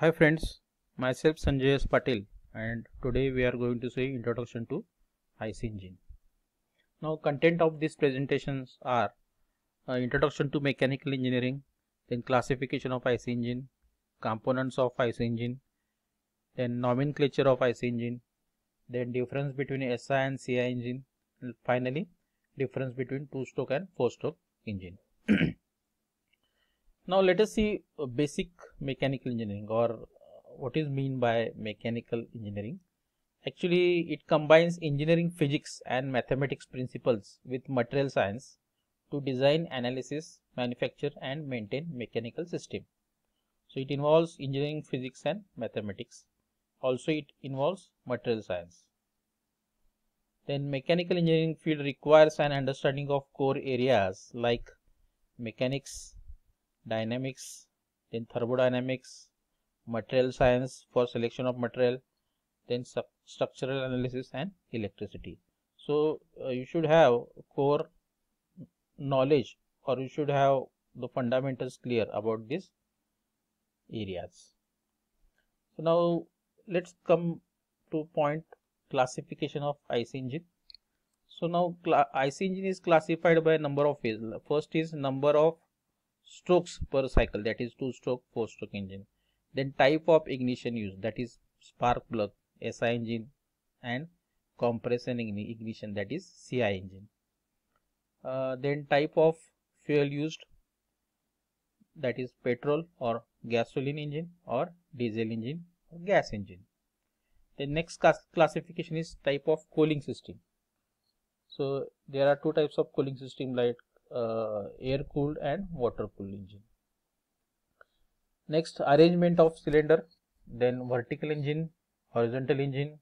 Hi friends, myself Sanjay S. Patil and today we are going to see introduction to IC engine. Now content of these presentations are uh, introduction to mechanical engineering, then classification of IC engine, components of IC engine, then nomenclature of IC engine, then difference between SI and CI engine, and finally difference between two stroke and four stroke engine. now let us see basic mechanical engineering or uh, what is mean by mechanical engineering. Actually it combines engineering physics and mathematics principles with material science to design analysis manufacture and maintain mechanical system. So it involves engineering physics and mathematics. Also it involves material science. Then mechanical engineering field requires an understanding of core areas like mechanics dynamics, then thermodynamics, material science for selection of material, then structural analysis and electricity. So uh, you should have core knowledge or you should have the fundamentals clear about these areas. So now let's come to point classification of IC engine. So now IC engine is classified by number of ways. First is number of strokes per cycle that is two stroke four stroke engine. Then type of ignition used that is spark plug SI engine and compression ignition that is CI engine. Uh, then type of fuel used that is petrol or gasoline engine or diesel engine or gas engine. The next classification is type of cooling system. So there are two types of cooling system like uh, air cooled and water cooled engine. Next arrangement of cylinder then vertical engine, horizontal engine,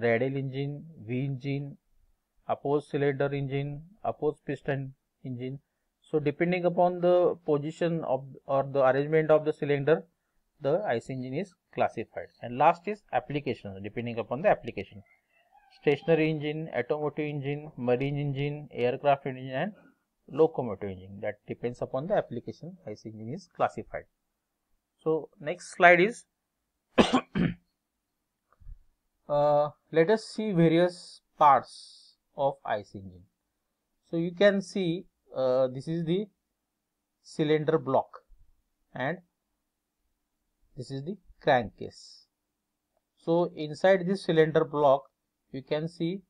radial engine, V engine, opposed cylinder engine, opposed piston engine. So depending upon the position of or the arrangement of the cylinder, the IC engine is classified. And last is application depending upon the application. Stationary engine, automotive engine, marine engine, aircraft engine and locomotive engine that depends upon the application IC engine is classified. So, next slide is uh, let us see various parts of IC engine. So, you can see uh, this is the cylinder block and this is the crankcase. So, inside this cylinder block you can see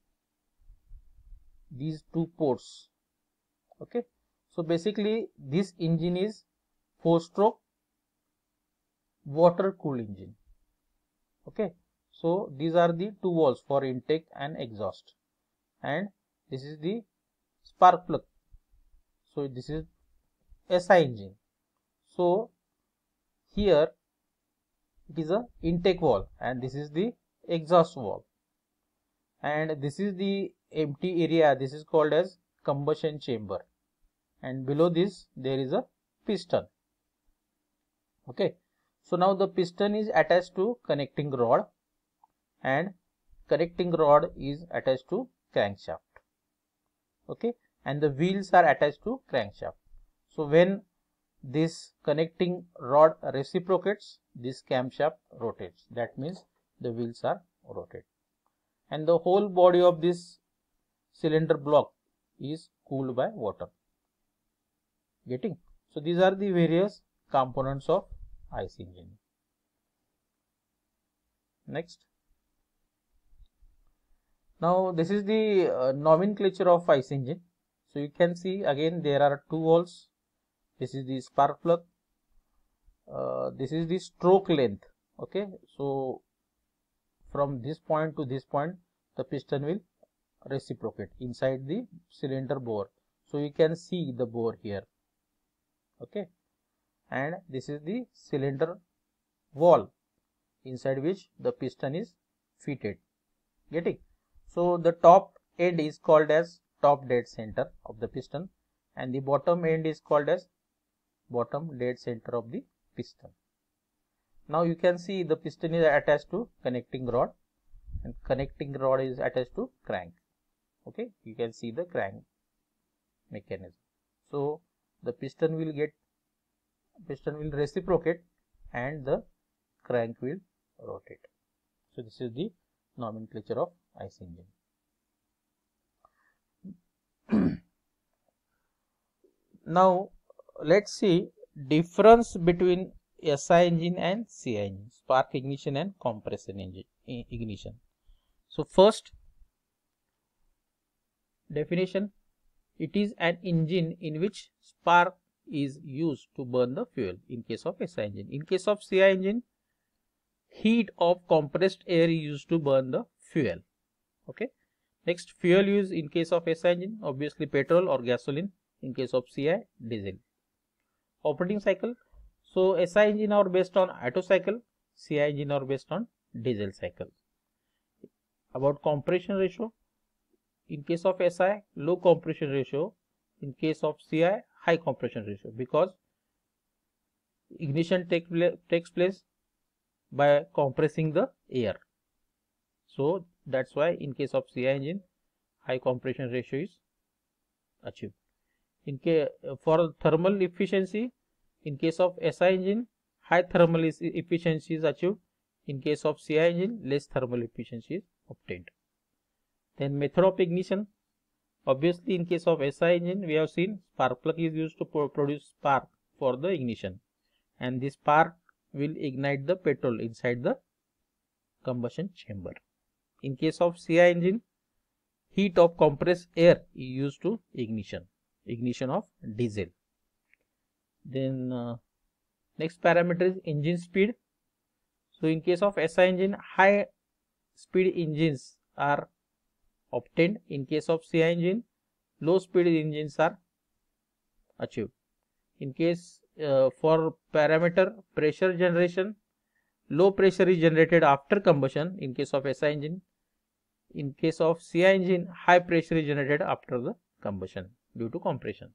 these two ports okay. So basically this engine is four stroke water cooled engine. Okay. So these are the two valves for intake and exhaust. And this is the spark plug. So this is SI engine. So here it is a intake valve and this is the exhaust valve and this is the empty area. This is called as combustion chamber and below this there is a piston. Okay. So now the piston is attached to connecting rod and connecting rod is attached to crankshaft. Okay. And the wheels are attached to crankshaft. So when this connecting rod reciprocates this camshaft rotates. That means the wheels are rotated. And the whole body of this cylinder block is cooled by water getting. So these are the various components of IC engine. Next. Now this is the uh, nomenclature of IC engine. So you can see again there are two valves this is the spark plug. Uh, this is the stroke length. Okay? So from this point to this point the piston will reciprocate inside the cylinder bore. So you can see the bore here okay. And this is the cylinder wall inside which the piston is fitted. Getting? So the top end is called as top dead center of the piston and the bottom end is called as bottom dead center of the piston. Now you can see the piston is attached to connecting rod and connecting rod is attached to crank. Okay. You can see the crank mechanism. So the piston will get piston will reciprocate and the crank will rotate. So, this is the nomenclature of IC engine. now, let us see difference between SI engine and CI engine, spark ignition and compression engine ignition. So, first definition it is an engine in which spark is used to burn the fuel in case of SI engine. In case of CI engine, heat of compressed air is used to burn the fuel. Okay. Next, fuel use in case of SI engine, obviously petrol or gasoline. In case of CI, diesel. Operating cycle. So, SI engine are based on Otto cycle, CI engine are based on diesel cycle. About compression ratio. In case of SI, low compression ratio. In case of CI, high compression ratio because ignition take, takes place by compressing the air. So, that is why in case of CI engine high compression ratio is achieved. In case for thermal efficiency in case of SI engine high thermal efficiency is achieved. In case of CI engine less thermal efficiency is obtained. Then method of ignition Obviously, in case of SI engine, we have seen spark plug is used to produce spark for the ignition and this spark will ignite the petrol inside the combustion chamber. In case of CI engine, heat of compressed air is used to ignition, ignition of diesel. Then uh, next parameter is engine speed. So, in case of SI engine, high speed engines are obtained in case of CI engine low speed engines are achieved. In case uh, for parameter pressure generation low pressure is generated after combustion in case of SI engine. In case of CI engine high pressure is generated after the combustion due to compression.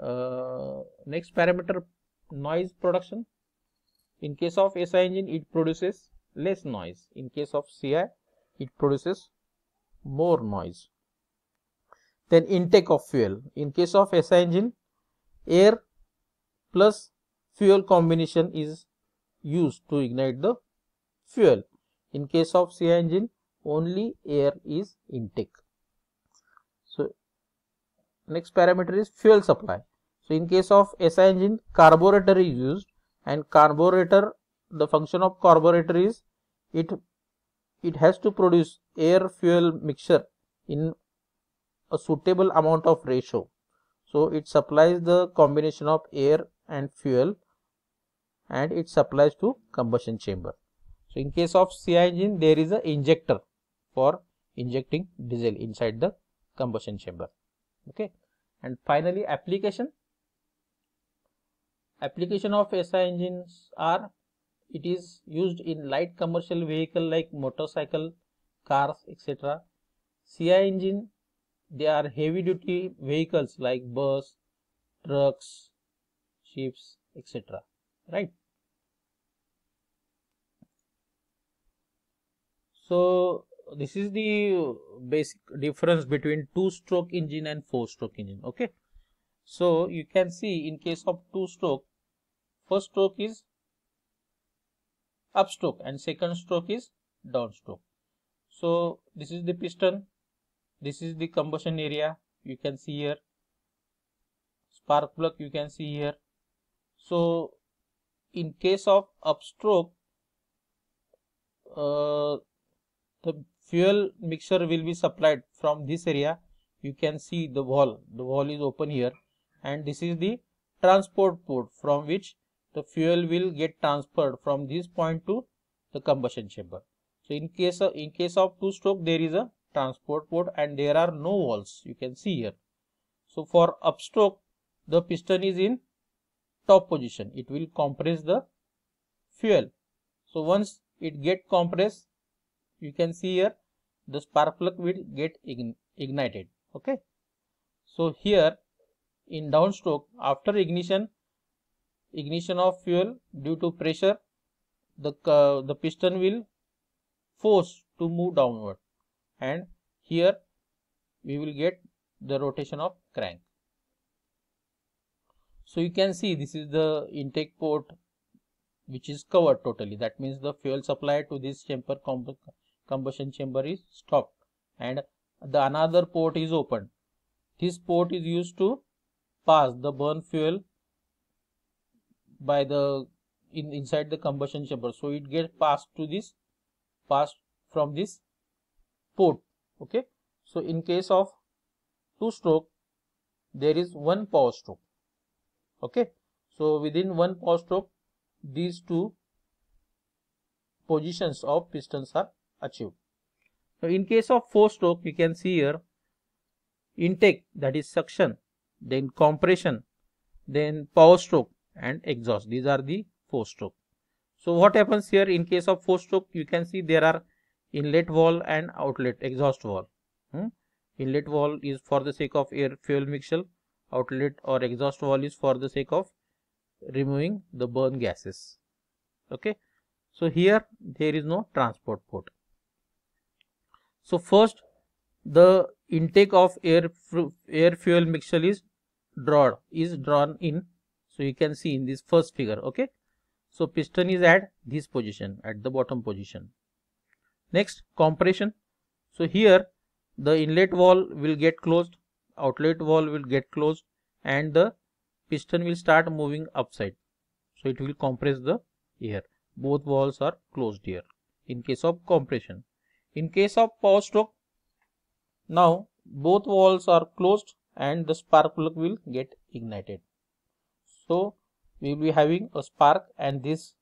Uh, next parameter noise production. In case of SI engine it produces less noise. In case of CI it produces more noise. Then intake of fuel. In case of SI engine, air plus fuel combination is used to ignite the fuel. In case of CI engine, only air is intake. So, next parameter is fuel supply. So, in case of SI engine, carburetor is used and carburetor, the function of carburetor is it it has to produce air fuel mixture in a suitable amount of ratio. So, it supplies the combination of air and fuel and it supplies to combustion chamber. So, in case of CI engine there is a injector for injecting diesel inside the combustion chamber. Okay. And finally, application. Application of SI engines are it is used in light commercial vehicle like motorcycle cars etc ci engine they are heavy duty vehicles like bus trucks ships etc right? So this is the basic difference between two stroke engine and four stroke engine okay? So you can see in case of two stroke first stroke is upstroke and second stroke is downstroke. So this is the piston, this is the combustion area you can see here, spark plug you can see here. So in case of upstroke, uh, the fuel mixture will be supplied from this area. You can see the valve, the valve is open here and this is the transport port from which the fuel will get transferred from this point to the combustion chamber. So in case of in case of two stroke there is a transport port and there are no walls you can see here. So for upstroke the piston is in top position it will compress the fuel. So once it get compressed you can see here the spark plug will get ignited okay. So here in downstroke after ignition ignition of fuel due to pressure the uh, the piston will force to move downward. And here we will get the rotation of crank. So you can see this is the intake port which is covered totally. That means the fuel supply to this chamber combustion chamber is stopped. And the another port is opened. This port is used to pass the burn fuel by the in inside the combustion chamber. So it gets passed to this passed from this port okay? So in case of two stroke there is one power stroke okay? So within one power stroke these two positions of pistons are achieved. So in case of four stroke you can see here intake that is suction then compression then power stroke and exhaust these are the four stroke. So what happens here in case of four stroke you can see there are inlet valve and outlet exhaust valve. Hmm? Inlet valve is for the sake of air fuel mixture outlet or exhaust valve is for the sake of removing the burn gases okay so here there is no transport port so first the intake of air air fuel mixture is drawn is drawn in so you can see in this first figure okay? So piston is at this position at the bottom position. Next compression. So here the inlet wall will get closed outlet wall will get closed and the piston will start moving upside. So it will compress the air. Both walls are closed here in case of compression. In case of power stroke now both walls are closed and the spark plug will get ignited so we will be having a spark and this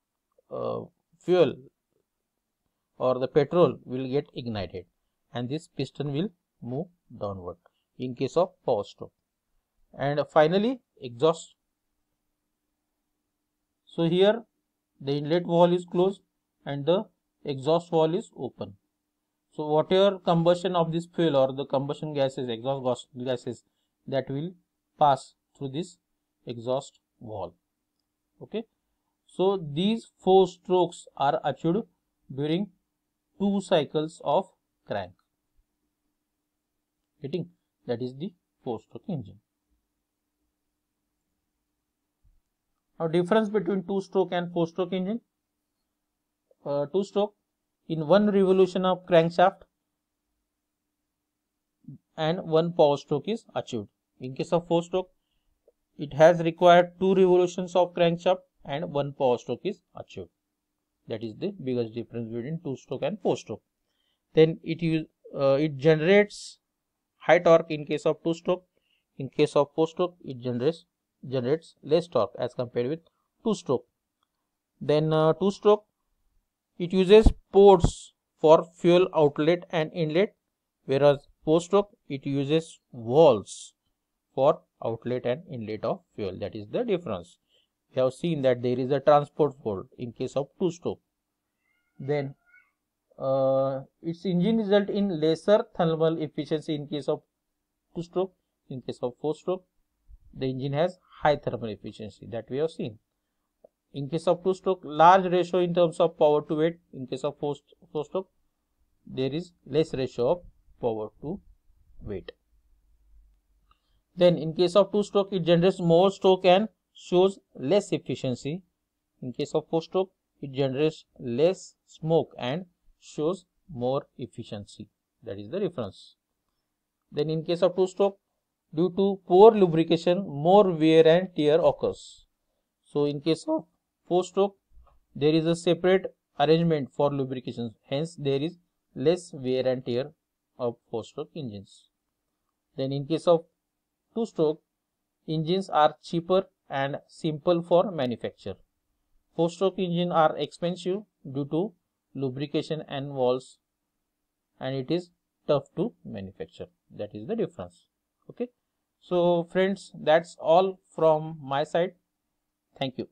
uh, fuel or the petrol will get ignited and this piston will move downward in case of power stroke. And finally exhaust. So here the inlet valve is closed and the exhaust valve is open. So whatever combustion of this fuel or the combustion gases exhaust gases that will pass through this exhaust valve okay? So these four strokes are achieved during two cycles of crank. Getting? That is the four stroke engine. Now difference between two stroke and four stroke engine. Uh, two stroke. In one revolution of crankshaft and one power stroke is achieved. In case of four stroke, it has required two revolutions of crankshaft and one power stroke is achieved. That is the biggest difference between two stroke and four stroke. Then it uh, it generates high torque in case of two stroke. In case of four stroke, it generates generates less torque as compared with two stroke then uh, two stroke it uses ports for fuel outlet and inlet whereas four stroke it uses valves for outlet and inlet of fuel that is the difference we have seen that there is a transport port in case of two stroke then uh, its engine result in lesser thermal efficiency in case of two stroke in case of four stroke the engine has high thermal efficiency that we have seen. In case of two stroke, large ratio in terms of power to weight. In case of four, four stroke, there is less ratio of power to weight. Then in case of two stroke, it generates more stroke and shows less efficiency. In case of four stroke, it generates less smoke and shows more efficiency. That is the difference. Then in case of two stroke, due to poor lubrication more wear and tear occurs. So in case of four stroke there is a separate arrangement for lubrication hence there is less wear and tear of four stroke engines. Then in case of two stroke engines are cheaper and simple for manufacture. Four stroke engine are expensive due to lubrication and valves and it is tough to manufacture. That is the difference. Okay? So friends that's all from my side. Thank you